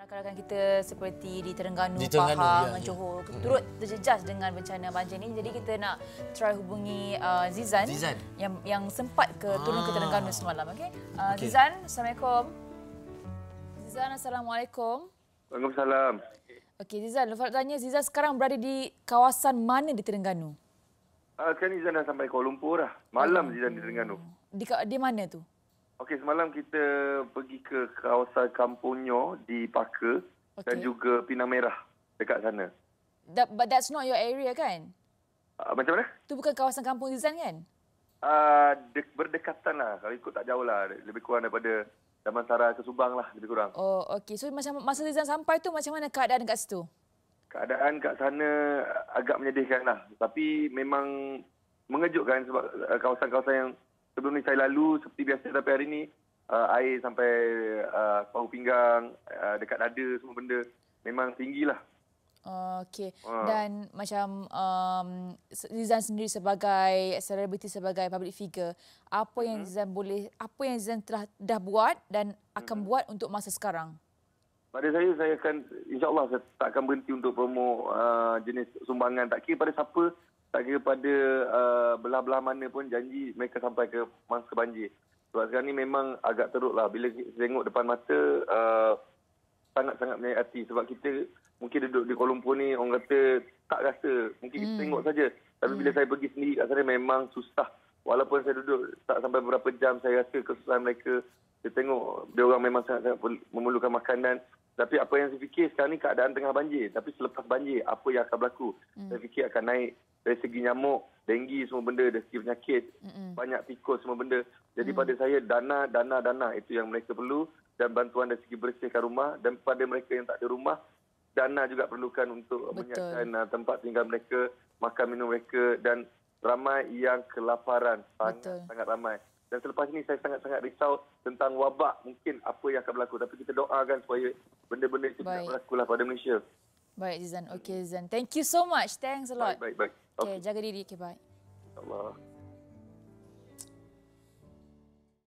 Rakan-rakan kita seperti di Terengganu, Di Terengganu, Pahang, ya, ya. Johor turut terjejas dengan bencana banjir ini. Jadi kita nak try hubungi uh, Zizan, Zizan. yang yang sempat ke turun ke Ah. Terengganu semalam. Okey. Uh, Okey. Zizan, Assalamualaikum. Zizan, Assalamualaikum. Waalaikumsalam. Okey, Zizan, Lufa tanya Zizan sekarang berada di kawasan mana di Terengganu? Uh, sekarang Izan dah sampai Kuala Lumpur dah. Malam Izan di Terengganu. Di di mana tu? Okey, semalam kita pergi ke kawasan Kampung Nyo di Paka okay. dan juga Pinang Merah dekat sana. That, but that's not your area kan? Uh, macam mana? Tu bukan kawasan kampung Zizan kan? Uh, de- berdekatan lah. Kalau ikut tak jauh lah. Lebih kurang daripada Damansara ke Subang lah lebih kurang. Oh, okey. So macam masa Zizan sampai tu macam mana keadaan kat situ? Keadaan kat sana agak menyedihkan lah. Tapi memang mengejutkan sebab uh, kawasan-kawasan yang sebelum ni saya lalu seperti biasa tapi hari ni uh, air sampai uh, pahu pinggang, uh, dekat dada semua benda memang tinggi lah. Okey. Ah. Dan macam um, Zizan sendiri sebagai selebriti sebagai public figure, apa yang Zizan boleh apa yang Zizan telah dah buat dan akan buat untuk masa sekarang? Pada saya, saya akan, insyaAllah saya tak akan berhenti untuk promo uh, jenis sumbangan. Tak kira pada siapa, tak kira pada uh, belah-belah mana pun janji mereka sampai ke mangsa banjir. Sebab sekarang ni memang agak teruk lah. Bila tengok depan mata, uh, sangat-sangat menyayat hati. Sebab kita mungkin duduk di Kuala Lumpur ni, orang kata tak rasa. Mungkin kita tengok saja. Tapi bila saya pergi sendiri kat sana memang susah. Walaupun saya duduk tak sampai beberapa jam, saya rasa kesusahan mereka. Saya tengok dia orang memang sangat-sangat memerlukan makanan. Tapi apa yang saya fikir sekarang ni keadaan tengah banjir. Tapi selepas banjir, apa yang akan berlaku? Hmm. Saya fikir akan naik dari segi nyamuk, denggi semua benda, dari segi penyakit, Mm-mm. banyak tikus semua benda. Jadi pada saya dana, dana, dana itu yang mereka perlu dan bantuan dari segi bersihkan rumah dan pada mereka yang tak ada rumah, dana juga perlukan untuk Betul. menyiapkan uh, tempat tinggal mereka, makan minum mereka dan ramai yang kelaparan, sangat, Betul. sangat ramai. Dan selepas ini saya sangat-sangat risau tentang wabak mungkin apa yang akan berlaku. Tapi kita doakan supaya benda-benda itu tidak berlaku lah pada Malaysia. Baik Zizan. Okey Zizan. Thank you so much. Thanks a lot. Baik, baik, baik. Okay, jaga diri. Okay, bye. Allah.